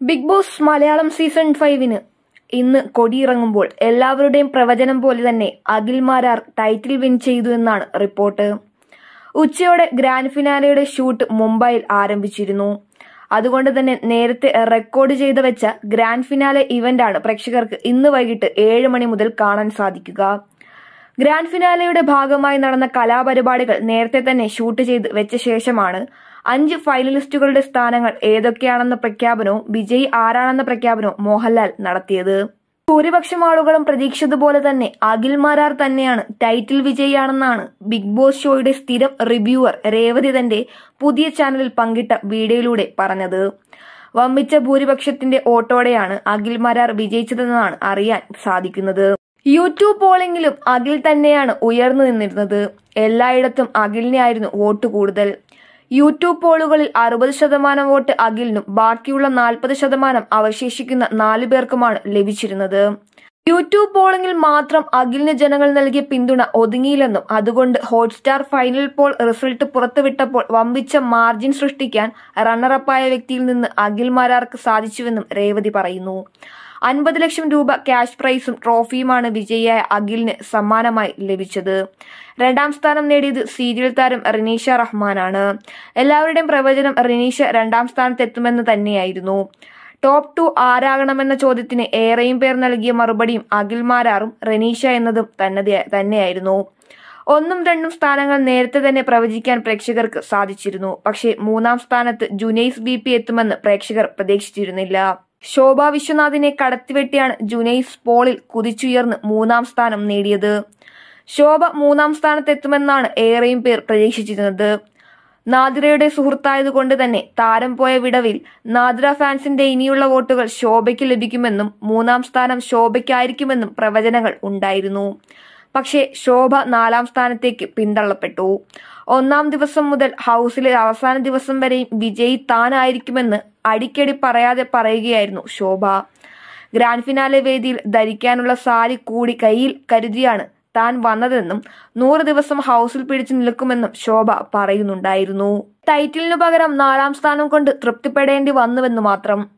Big Boss Malayalam season ഫൈവിന് ഇന്ന് കൊടിയിറങ്ങുമ്പോൾ എല്ലാവരുടെയും പ്രവചനം പോലെ തന്നെ അഖിൽ മാരാർ ടൈറ്റിൽ വിൻ ചെയ്തു എന്നാണ് റിപ്പോർട്ട്. ഉച്ചയോടെ ഗ്രാൻഡ് ഫിനാലയുടെ ഷൂട്ട് മുംബൈയിൽ ആരംഭിച്ചിരുന്നു. അതുകൊണ്ട് തന്നെ നേരത്തെ റെക്കോർഡ് ചെയ്തു വെച്ച ഗ്രാൻഡ് ഫിനാലെ ഇവന്റാണ് പ്രേക്ഷകർക്ക് ഇന്ന് വൈകിട്ട് ഏഴ് മണി മുതൽ കാണാൻ സാധിക്കുക. ഗ്രാൻഡ് ഫിനാലയുടെ ഭാഗമായി നടന്ന കലാപരിപാടികൾ നേരത്തെ തന്നെ ഷൂട്ട് ചെയ്ത് വെച്ച ശേഷമാണ് അഞ്ച് ഫൈനലിസ്റ്റുകളുടെ സ്ഥാനങ്ങൾ ഏതൊക്കെയാണെന്ന പ്രഖ്യാപനവും വിജയി ആരാണെന്ന പ്രഖ്യാപനവും മോഹൻലാൽ നടത്തിയത്. ഭൂരിപക്ഷം ആളുകളും പ്രതീക്ഷിച്ചതുപോലെ തന്നെ അഖിൽ മാരാർ തന്നെയാണ് ടൈറ്റിൽ വിജയിയാണെന്നാണ് ബിഗ് ബോസ് ഷോയുടെ സ്ഥിരം റിവ്യൂവർ രേവതി തന്റെ പുതിയ ചാനലിൽ പങ്കിട്ട വീഡിയോയിലൂടെ പറഞ്ഞത്. വമ്പിച്ച ഭൂരിപക്ഷത്തിന്റെ ഓട്ടോടെയാണ് അഖിൽ മാരാർ വിജയിച്ചതെന്നാണ് അറിയാൻ സാധിക്കുന്നത്. യൂട്യൂബ് പോളിംഗിലും അഖിൽ തന്നെയാണ് ഉയർന്നു നിന്നിരുന്നത്. എല്ലായിടത്തും അഖിലിനായിരുന്നു വോട്ട് കൂടുതൽ. യൂട്യൂബ് പോളുകളിൽ അറുപത് ശതമാനം വോട്ട് അഖിലിനും ബാക്കിയുള്ള നാൽപ്പത് ശതമാനം അവശേഷിക്കുന്ന നാലു പേർക്കുമാണ് ലഭിച്ചിരുന്നത്. യൂട്യൂബ് പോളിംഗിൽ മാത്രം അഖിലിന് ജനങ്ങൾ നൽകിയ പിന്തുണ ഒതുങ്ങിയില്ലെന്നും അതുകൊണ്ട് ഹോട്ട്സ്റ്റാർ ഫൈനൽ പോൾ റിസൾട്ട് പുറത്തുവിട്ടപ്പോൾ വമ്പിച്ച മാർജിൻ സൃഷ്ടിക്കാൻ റണ്ണറപ്പായ വ്യക്തിയിൽ നിന്ന് അഖിൽ മാരാർക്ക് സാധിച്ചുവെന്നും രേവതി പറയുന്നു. അൻപത് ലക്ഷം രൂപ ക്യാഷ് പ്രൈസും ട്രോഫിയുമാണ് വിജയിയായ അഖിലിന് സമ്മാനമായി ലഭിച്ചത്. രണ്ടാം സ്ഥാനം നേടിയത് സീരിയൽ താരം റിനീഷ റഹ്മാനാണ്. എല്ലാവരുടെയും പ്രവചനം റിനീഷ രണ്ടാം സ്ഥാനത്തെത്തുമെന്ന് തന്നെയായിരുന്നു. ടോപ്പ് ടു ആരാകണമെന്ന ചോദ്യത്തിന് ഏറെയും പേർ നൽകിയ മറുപടിയും അഖിൽ മാരാറും റനീഷ എന്നതും തന്നെ തന്നെയായിരുന്നു. ഒന്നും രണ്ടും സ്ഥാനങ്ങൾ നേരത്തെ തന്നെ പ്രവചിക്കാൻ പ്രേക്ഷകർക്ക് സാധിച്ചിരുന്നു. പക്ഷേ മൂന്നാം സ്ഥാനത്ത് ജുനൈസ് ബി പി എത്തുമെന്ന് പ്രേക്ഷകർ പ്രതീക്ഷിച്ചിരുന്നില്ല. ശോഭ വിശ്വനാഥിനെ കടത്തിവെട്ടിയാണ് ജുനൈസ് പോളിൽ കുതിച്ചുയർന്ന് മൂന്നാം സ്ഥാനം നേടിയത്. ശോഭ മൂന്നാം സ്ഥാനത്തെത്തുമെന്നാണ് ഏറെയും പേർ പ്രതീക്ഷിച്ചിരുന്നത്. നാദിറയുടെ സുഹൃത്തായതുകൊണ്ട് തന്നെ താരം പോയ വിടവിൽ നാദിര ഫാൻസിന്റെ ഇനിയുള്ള വോട്ടുകൾ ശോഭയ്ക്ക് ലഭിക്കുമെന്നും മൂന്നാം സ്ഥാനം ശോഭയ്ക്കായിരിക്കുമെന്നും പ്രവചനങ്ങൾ ഉണ്ടായിരുന്നു. പക്ഷേ ശോഭ നാലാം സ്ഥാനത്തേക്ക് പിന്തള്ളപ്പെട്ടു. ഒന്നാം ദിവസം മുതൽ ഹൗസിലെ അവസാന ദിവസം വരെയും വിജയി താനായിരിക്കുമെന്ന് അടിക്കടി പറയാതെ പറയുകയായിരുന്നു ശോഭ. ഗ്രാൻഡ് ഫിനാലെ വേദിയിൽ ധരിക്കാനുള്ള സാരി കൂടി കയ്യിൽ കരുതിയാണ് താൻ വന്നതെന്നും നൂറ് ദിവസം ഹൗസിൽ പിടിച്ചു നിൽക്കുമെന്നും ശോഭ പറയുന്നുണ്ടായിരുന്നു. ടൈറ്റിലിനു പകരം നാലാം സ്ഥാനം കൊണ്ട് തൃപ്തിപ്പെടേണ്ടി വന്നുവെന്ന് മാത്രം.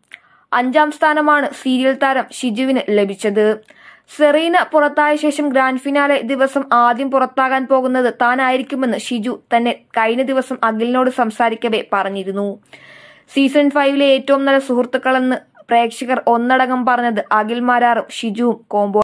അഞ്ചാം സ്ഥാനമാണ് സീരിയൽ താരം ഷിജുവിന് ലഭിച്ചത്. സെറീന പുറത്തായ ശേഷം ഗ്രാൻഡ് ഫിനാലെ ദിവസം ആദ്യം പുറത്താകാൻ പോകുന്നത് താനായിരിക്കുമെന്ന് ഷിജു തന്നെ കഴിഞ്ഞ ദിവസം അഖിലിനോട് സംസാരിക്കവേ പറഞ്ഞിരുന്നു. സീസൺ ഫൈവിലെ ഏറ്റവും നല്ല സുഹൃത്തുക്കളെന്ന് പ്രേക്ഷകർ ഒന്നടങ്കം പറഞ്ഞത് അഖിൽ മാരാറും ഷിജുവും കോംബോ